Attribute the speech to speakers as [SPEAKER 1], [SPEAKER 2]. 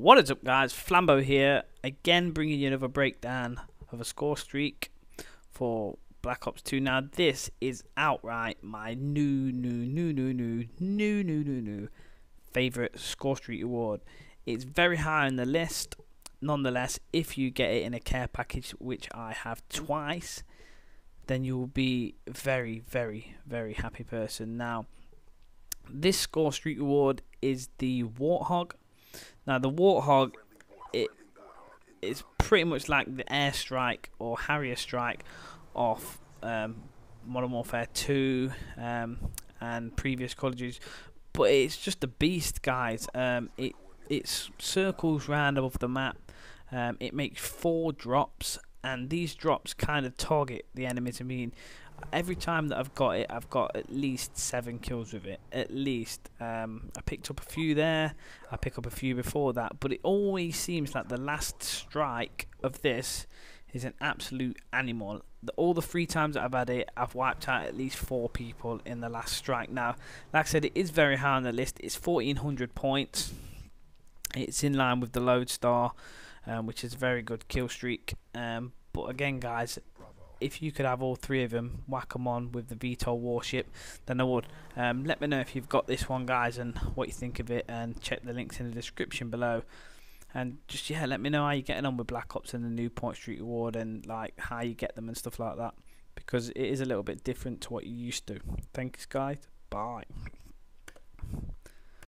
[SPEAKER 1] What is up guys, Flambo here, again bringing you another breakdown of a score streak for Black Ops 2. Now this is outright my new, new, new, new, new, new, new, new, new favourite score streak award. It's very high on the list, nonetheless, if you get it in a care package, which I have twice, then you will be very, very, very happy person. Now, this score streak award is the Warthog now the Warthog, it is pretty much like the airstrike or Harrier strike of um, Modern Warfare 2 um, and previous colleges, but it's just a beast, guys. Um, it it circles round above the map. Um, it makes four drops, and these drops kind of target the enemies. I mean, every time that I've got it, I've got at least seven kills with it. At least. Um, I picked up a few there. I pick up a few before that. But it always seems like the last strike of this is an absolute animal. The, all the three times that I've had it, I've wiped out at least four people in the last strike. Now, like I said, it is very high on the list. It's 1,400 points. It's in line with the Lodestar, um, which is a very good kill streak. Um, but again, guys, if you could have all three of them, whack them on with the VTOL warship, then I would. Um, let me know if you've got this one, guys, and what you think of it, and check the links in the description below. And just yeah, let me know how you're getting on with Black Ops and the new Point Street Award, and like how you get them and stuff like that, because it is a little bit different to what you used to. Thanks, guys. Bye.